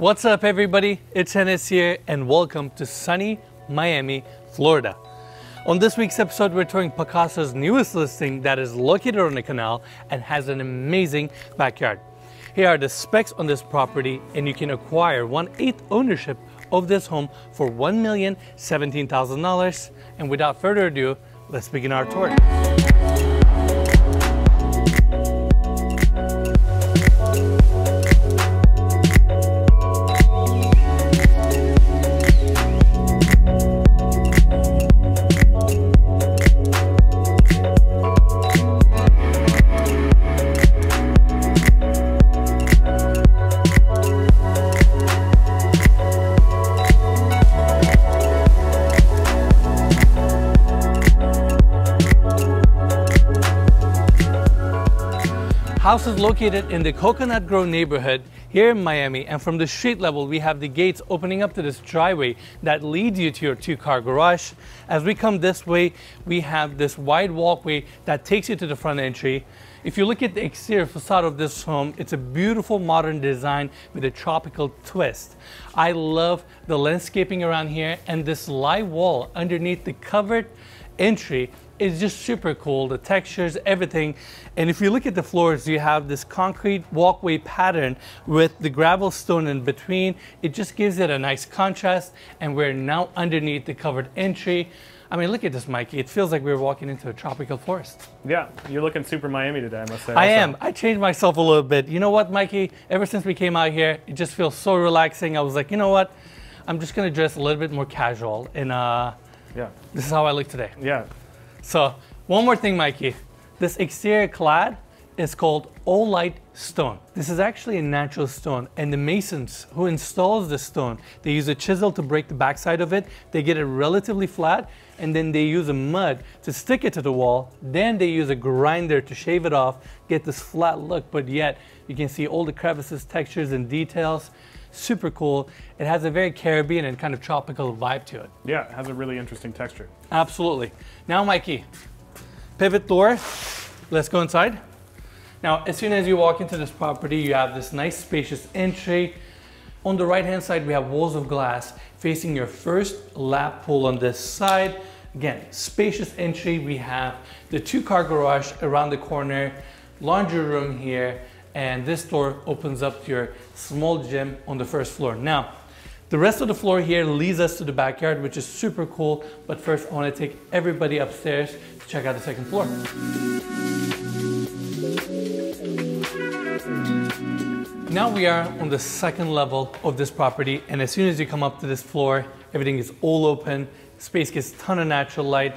What's up, everybody? It's Enes here, and welcome to sunny Miami, Florida. On this week's episode, we're touring Pacaso's newest listing that is located on the canal and has an amazing backyard. Here are the specs on this property, and you can acquire one-eighth ownership of this home for $1,017,000. And without further ado, let's begin our tour. House is located in the Coconut Grove neighborhood here in Miami and from the street level we have the gates opening up to this driveway that leads you to your two car garage. As we come this way we have this wide walkway that takes you to the front entry. If you look at the exterior facade of this home, it's a beautiful modern design with a tropical twist. I love the landscaping around here and this live wall underneath the covered entry is just super cool. The textures, everything. And if you look at the floors, you have this concrete walkway pattern with the gravel stone in between. It just gives it a nice contrast. And we're now underneath the covered entry. I mean, look at this, Mikey. It feels like we're walking into a tropical forest. Yeah, you're looking super Miami today, I must say. I also. am. I changed myself a little bit. You know what, Mikey? Ever since we came out here, it just feels so relaxing. I was like, you know what? I'm just going to dress a little bit more casual. And uh, yeah, this is how I look today. Yeah, so one more thing, Mikey. This exterior clad is called Oolite stone. This is actually a natural stone and the masons who installs the stone, they use a chisel to break the backside of it. They get it relatively flat and then they use a mud to stick it to the wall. Then they use a grinder to shave it off, get this flat look, but yet you can see all the crevices, textures and details super cool. It has a very Caribbean and kind of tropical vibe to it. Yeah, it has a really interesting texture. Absolutely. Now, Mikey, pivot door. Let's go inside. Now, as soon as you walk into this property, you have this nice spacious entry. On the right-hand side, we have walls of glass facing your first lap pool on this side. Again, spacious entry. We have the two-car garage around the corner, laundry room here, and this door opens up to your small gym on the first floor. Now, the rest of the floor here leads us to the backyard, which is super cool. But first, I wanna take everybody upstairs to check out the second floor. Now we are on the second level of this property, and as soon as you come up to this floor, everything is all open, space gets a ton of natural light.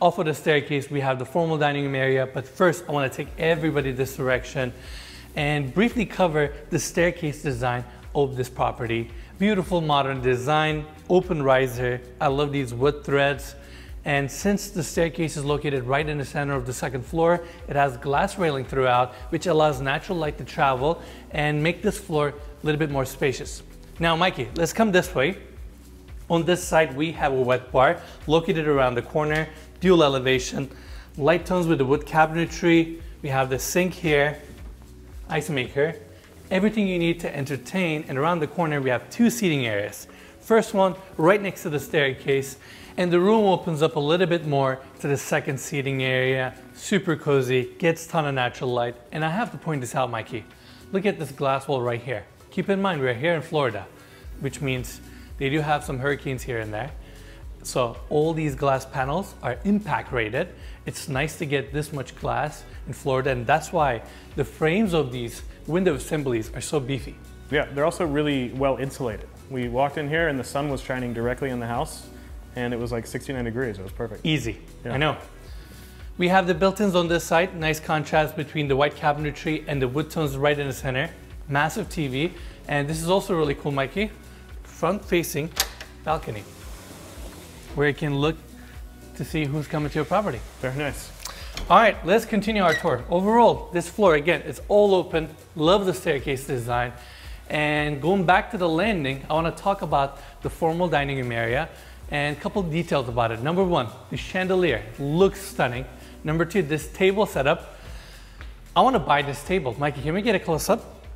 Off of the staircase, we have the formal dining room area, but first I wanna take everybody this direction and briefly cover the staircase design of this property. Beautiful modern design, open riser. I love these wood threads. And since the staircase is located right in the center of the second floor, it has glass railing throughout, which allows natural light to travel and make this floor a little bit more spacious. Now, Mikey, let's come this way. On this side, we have a wet bar located around the corner, dual elevation, light tones with the wood cabinetry. We have the sink here, ice maker, everything you need to entertain. And around the corner, we have two seating areas. First one right next to the staircase, and the room opens up a little bit more to the second seating area. Super cozy, gets ton of natural light. And I have to point this out, Mikey. Look at this glass wall right here. Keep in mind, we're here in Florida, which means they do have some hurricanes here and there. So all these glass panels are impact rated. It's nice to get this much glass in Florida and that's why the frames of these window assemblies are so beefy. Yeah, they're also really well insulated. We walked in here and the sun was shining directly in the house and it was like 69 degrees. It was perfect. Easy, yeah. I know. We have the built-ins on this side. Nice contrast between the white cabinetry and the wood tones right in the center. Massive TV. And this is also really cool, Mikey. Front-facing balcony where you can look to see who's coming to your property. Very nice. All right, let's continue our tour. Overall, this floor, again, it's all open. Love the staircase design. And going back to the landing, I want to talk about the formal dining room area and a couple details about it. Number one, the chandelier looks stunning. Number two, this table setup. I want to buy this table. Mikey, can we get a close up?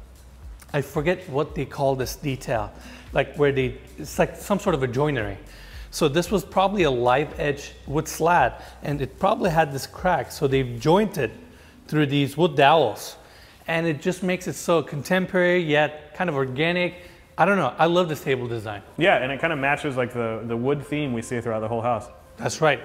I forget what they call this detail, like where they, it's like some sort of a joinery. So this was probably a live edge wood slat and it probably had this crack. So they've jointed through these wood dowels and it just makes it so contemporary yet kind of organic. I don't know. I love this table design. Yeah, and it kind of matches like the, the wood theme we see throughout the whole house. That's right.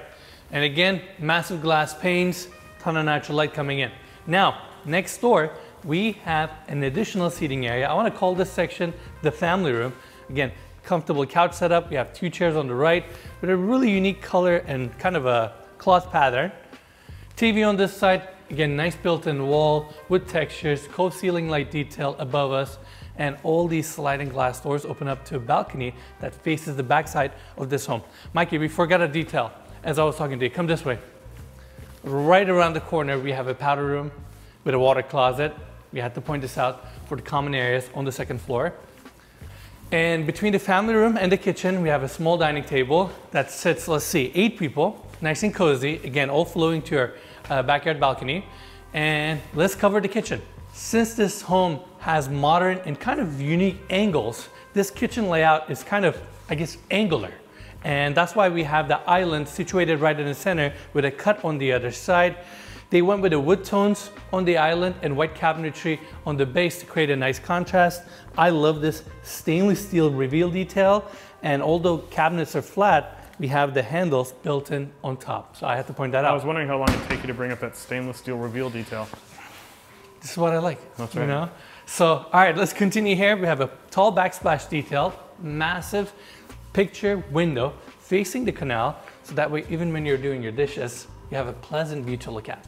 And again, massive glass panes, ton of natural light coming in. Now, next door, we have an additional seating area. I want to call this section the family room. Again, comfortable couch setup. We have two chairs on the right with a really unique color and kind of a cloth pattern. TV on this side, again, nice built-in wall with textures, cove ceiling light detail above us, and all these sliding glass doors open up to a balcony that faces the backside of this home. Mikey, we forgot a detail as I was talking to you. Come this way. Right around the corner, we have a powder room with a water closet. We had to point this out for the common areas on the second floor. And between the family room and the kitchen, we have a small dining table that sits, let's see, eight people, nice and cozy. Again, all flowing to your uh, backyard balcony. And let's cover the kitchen. Since this home has modern and kind of unique angles, this kitchen layout is kind of, I guess, angular. And that's why we have the island situated right in the center with a cut on the other side. They went with the wood tones on the island and white cabinetry on the base to create a nice contrast. I love this stainless steel reveal detail. And although cabinets are flat, we have the handles built in on top. So I have to point that out. I was wondering how long it'd take you to bring up that stainless steel reveal detail. This is what I like. That's right. You know? So, all right, let's continue here. We have a tall backsplash detail, massive picture window facing the canal. So that way, even when you're doing your dishes, you have a pleasant view to look at.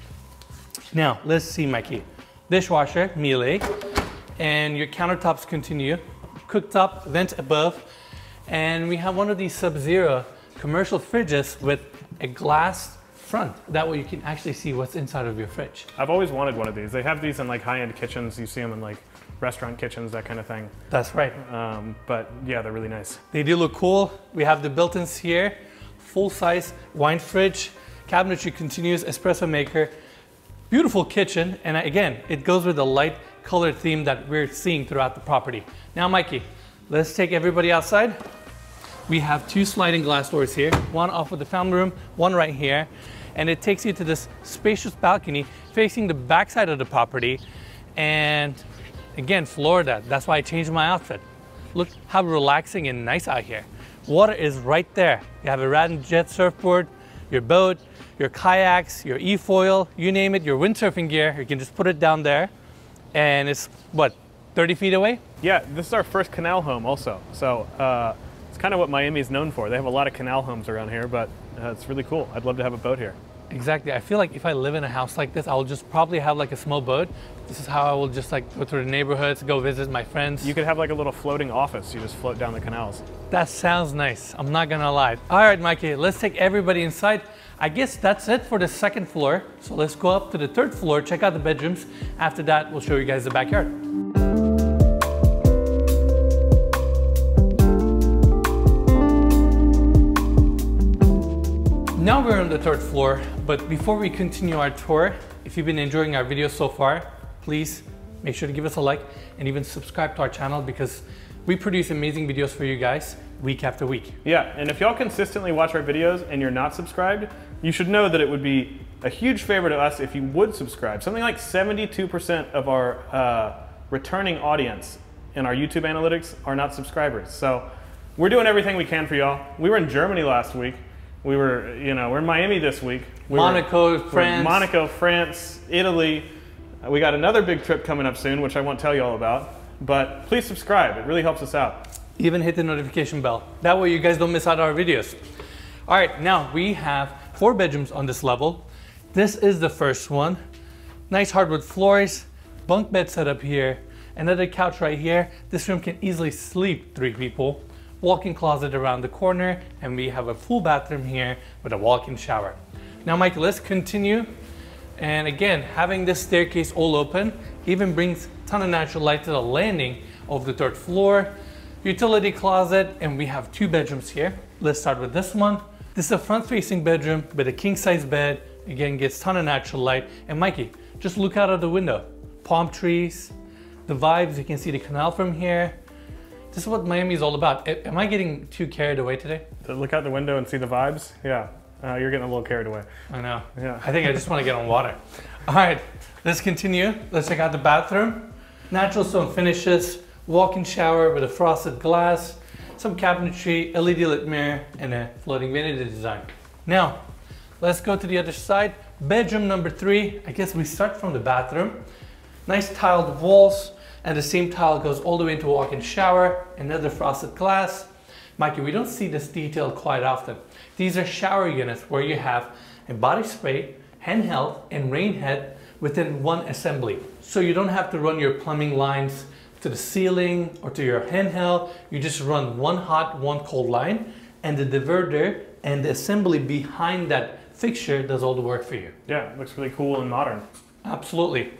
Now, let's see Mikey. Dishwasher, Miele, and your countertops continue. Cooktop, vent above, and we have one of these Sub-Zero commercial fridges with a glass front. That way you can actually see what's inside of your fridge. I've always wanted one of these. They have these in like high-end kitchens. You see them in like restaurant kitchens, that kind of thing. That's right. Um, but yeah, they're really nice. They do look cool. We have the built-ins here, full-size wine fridge, cabinetry continues, espresso maker, beautiful kitchen, and again, it goes with the light color theme that we're seeing throughout the property. Now, Mikey, let's take everybody outside. We have two sliding glass doors here, one off of the family room, one right here, and it takes you to this spacious balcony facing the backside of the property. And again, Florida, that's why I changed my outfit. Look how relaxing and nice out here. Water is right there. You have a Radinn Jet surfboard, your boat, your kayaks, your e-foil, you name it, your windsurfing gear. You can just put it down there, and it's what 30 feet away. Yeah, this is our first canal home also. So uh, it's kind of what Miami is known for. They have a lot of canal homes around here, but uh, it's really cool. I'd love to have a boat here. Exactly. I feel like if I live in a house like this, I'll just probably have like a small boat. This is how I will just like go through the neighborhoods, go visit my friends. You could have like a little floating office. You just float down the canals. That sounds nice. I'm not gonna lie. All right, Mikey, let's take everybody inside. I guess that's it for the second floor. So let's go up to the third floor, check out the bedrooms. After that, we'll show you guys the backyard. Now we're on the third floor, but before we continue our tour, if you've been enjoying our videos so far, please make sure to give us a like and even subscribe to our channel because we produce amazing videos for you guys week after week. Yeah, and if y'all consistently watch our videos and you're not subscribed, you should know that it would be a huge favor to us if you would subscribe. Something like 72% of our uh, returning audience in our YouTube analytics are not subscribers. So we're doing everything we can for y'all. We were in Germany last week. We were, you know, we're in Miami this week. We Monaco, we're France. Monaco, France, Italy. Uh, We got another big trip coming up soon, which I won't tell you all about. But please subscribe. It really helps us out. Even hit the notification bell. That way you guys don't miss out on our videos. All right, now we have four bedrooms on this level. This is the first one. Nice hardwood floors, bunk bed set up here, another couch right here. This room can easily sleep three people. Walk-in closet around the corner, and we have a full bathroom here with a walk-in shower. Now, Mike, let's continue. And again, having this staircase all open even brings ton of natural light to the landing of the third floor. Utility closet, and we have two bedrooms here. Let's start with this one. This is a front-facing bedroom with a king-size bed. Again, gets ton of natural light. And Mikey, just look out of the window. Palm trees, the vibes. You can see the canal from here. This is what Miami is all about. Am I getting too carried away today? To look out the window and see the vibes. Yeah, uh, you're getting a little carried away. I know. Yeah. I think I just want to get on water. All right, let's continue. Let's check out the bathroom. Natural stone finishes, walk-in shower with a frosted glass, some cabinetry, LED lit mirror, and a floating vanity design. Now, let's go to the other side. Bedroom number three. I guess we start from the bathroom. Nice tiled walls, and the same tile goes all the way into a walk-in shower, another frosted glass. Mikey, we don't see this detail quite often. These are shower units where you have a body spray, handheld, and rain head within one assembly. So you don't have to run your plumbing lines to the ceiling or to your handheld. You just run one hot, one cold line, and the diverter and the assembly behind that fixture does all the work for you. Yeah, it looks really cool and modern. Absolutely.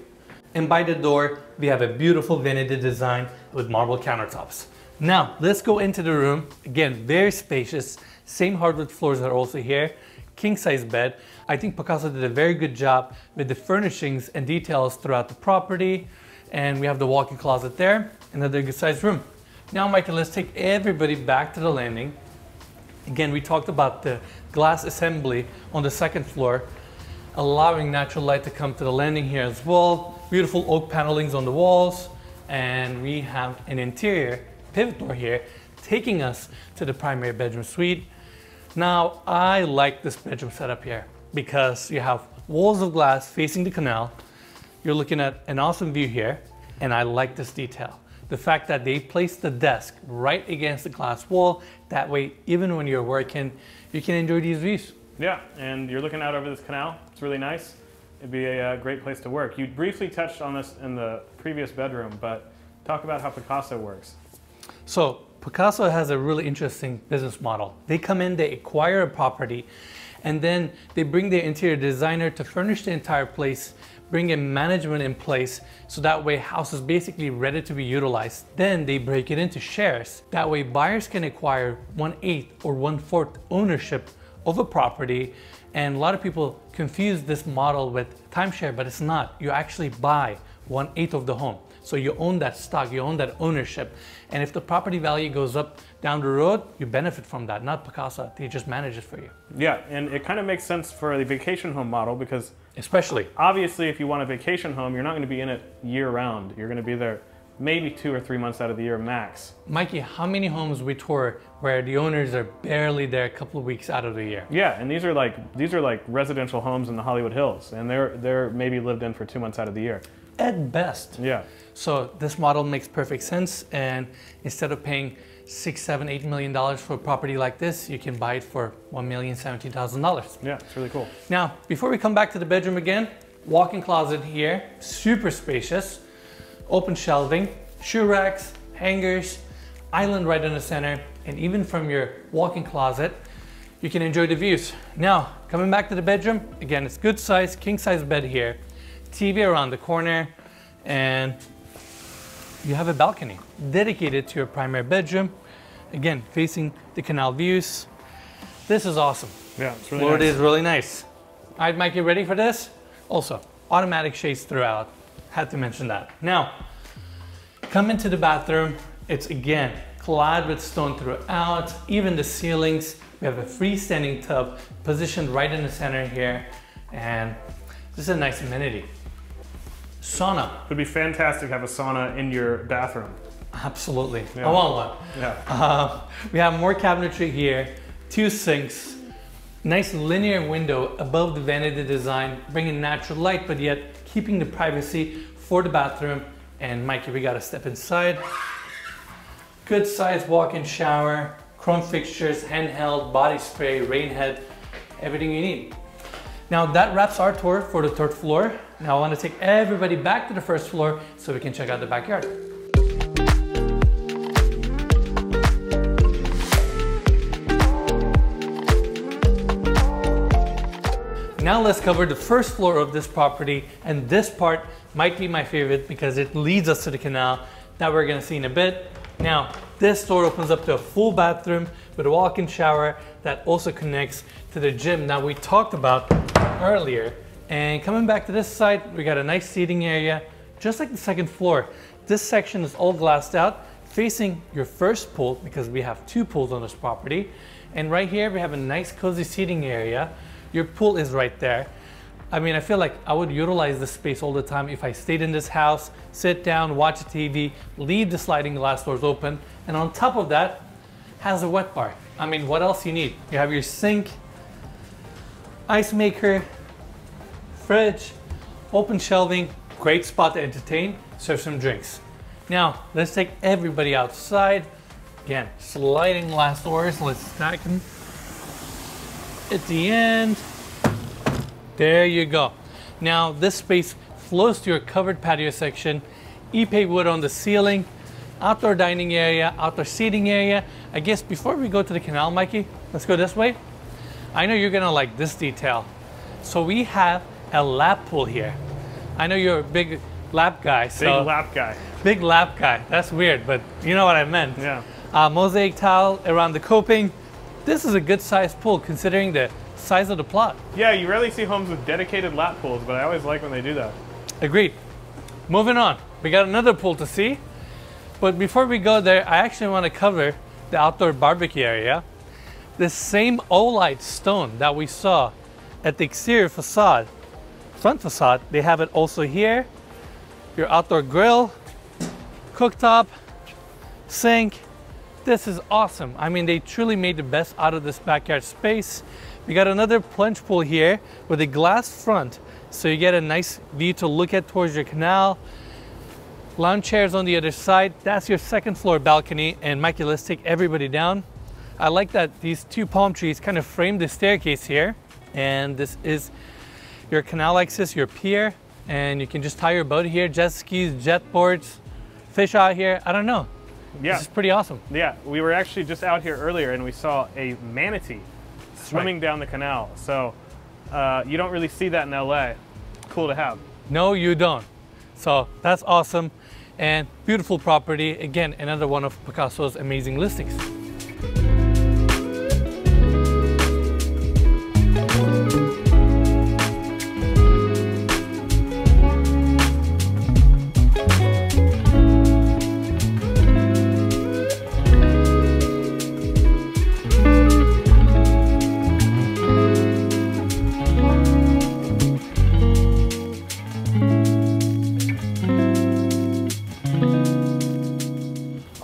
And by the door, we have a beautiful vanity design with marble countertops. Now, let's go into the room. Again, very spacious. Same hardwood floors are also here. King size bed. I think Pacaso did a very good job with the furnishings and details throughout the property. And we have the walk-in closet there, another good sized room. Now, Michael, let's take everybody back to the landing. Again, we talked about the glass assembly on the second floor, allowing natural light to come to the landing here as well. Beautiful oak panelings on the walls, and we have an interior pivot door here, taking us to the primary bedroom suite. Now, I like this bedroom setup here because you have walls of glass facing the canal. You're looking at an awesome view here, and I like this detail. The fact that they placed the desk right against the glass wall, that way, even when you're working, you can enjoy these views. Yeah, and you're looking out over this canal. It's really nice. It'd be a, uh great place to work. You briefly touched on this in the previous bedroom, but talk about how Pacaso works. So Pacaso has a really interesting business model. They come in, they acquire a property, and then they bring their interior designer to furnish the entire place, bring in management in place, so that way house is basically ready to be utilized. Then they break it into shares. That way buyers can acquire one eighth or one fourth ownership of a property. And a lot of people confuse this model with timeshare, but it's not. You actually buy one eighth of the home. So you own that stock, you own that ownership. And if the property value goes up down the road, you benefit from that, not Pacaso. They just manage it for you. Yeah, and it kind of makes sense for the vacation home model because Especially. obviously if you want a vacation home, you're not going to be in it year round. You're going to be there maybe two or three months out of the year max. Mikey, how many homes we tour where the owners are barely there a couple of weeks out of the year? Yeah, and these are like these are like residential homes in the Hollywood Hills, and they're they're maybe lived in for two months out of the year. At best. Yeah, So this model makes perfect sense. And instead of paying six, seven, eight million dollars for a property like this, you can buy it for one million seventeen thousand dollars. yeah, it's really cool. Now, before we come back to the bedroom again, walk-in closet here, super spacious, open shelving, shoe racks, hangers, island right in the center, and even from your walk-in closet, you can enjoy the views. Now, coming back to the bedroom, again, it's good size, king size bed here, TV around the corner, and you have a balcony dedicated to your primary bedroom. Again, facing the canal views. This is awesome. Yeah, it's really Lord nice. is really nice. All right, Mike, you ready for this? Also, automatic shades throughout. Had to mention that. Now, come into the bathroom. It's again clad with stone throughout, even the ceilings. We have a freestanding tub positioned right in the center here, and this is a nice amenity. Sauna, It would be fantastic to have a sauna in your bathroom. absolutely. Yeah. I want one. Yeah, Uh, we have more cabinetry here, two sinks, nice linear window above the vanity design, bringing natural light, but yet keeping the privacy for the bathroom. And Mikey, we gotta step inside. Good sized walk-in shower, chrome fixtures, handheld, body spray, rain head, everything you need. Now that wraps our tour for the third floor. Now I wanna take everybody back to the first floor so we can check out the backyard. Now let's cover the first floor of this property and this part might be my favorite because it leads us to the canal that we're gonna see in a bit. Now, this door opens up to a full bathroom with a walk-in shower that also connects to the gym that we talked about earlier. And coming back to this side, we got a nice seating area, just like the second floor. This section is all glassed out, facing your first pool because we have two pools on this property. And right here, we have a nice cozy seating area. Your pool is right there. I mean, I feel like I would utilize this space all the time if I stayed in this house, sit down, watch TV, leave the sliding glass doors open, and on top of that, has a wet bar. I mean, what else you need? You have your sink, ice maker, fridge, open shelving, great spot to entertain, serve some drinks. Now, let's take everybody outside. Again, sliding glass doors, let's stack them at the end. There you go. Now, this space flows to your covered patio section, Ipe wood on the ceiling, outdoor dining area, outdoor seating area. I guess before we go to the canal, Mikey, let's go this way. I know you're gonna like this detail. So we have a lap pool here. I know you're a big lap guy. So Big lap guy. Big lap guy. That's weird, but you know what I meant. Yeah. Uh, mosaic tile around the coping. This is a good sized pool considering the size of the plot. Yeah, you rarely see homes with dedicated lap pools, but I always like when they do that. Agreed. Moving on. We got another pool to see. But before we go there, I actually want to cover the outdoor barbecue area. The same Oolite stone that we saw at the exterior facade, front facade, they have it also here. Your outdoor grill, cooktop, sink. This is awesome. I mean, they truly made the best out of this backyard space. We got another plunge pool here with a glass front. So you get a nice view to look at towards your canal. Lounge chairs on the other side. That's your second floor balcony. And Mikey, let's take everybody down. I like that these two palm trees kind of frame the staircase here. And this is your canal access, your pier. And you can just tie your boat here, jet skis, jet boards, fish out here. I don't know. Yeah. This is pretty awesome. Yeah, we were actually just out here earlier and we saw a manatee swimming down the canal. So uh, you don't really see that in LA. Cool to have. No, you don't. So that's awesome and beautiful property. Again, another one of Pacaso's amazing listings.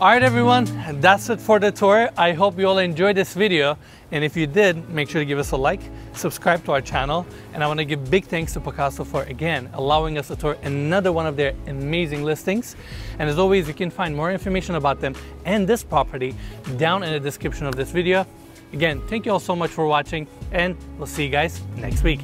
All right, everyone, that's it for the tour. I hope you all enjoyed this video. And if you did, make sure to give us a like, subscribe to our channel. And I want to give big thanks to Pacaso for, again, allowing us to tour another one of their amazing listings. And as always, you can find more information about them and this property down in the description of this video. Again, thank you all so much for watching and we'll see you guys next week.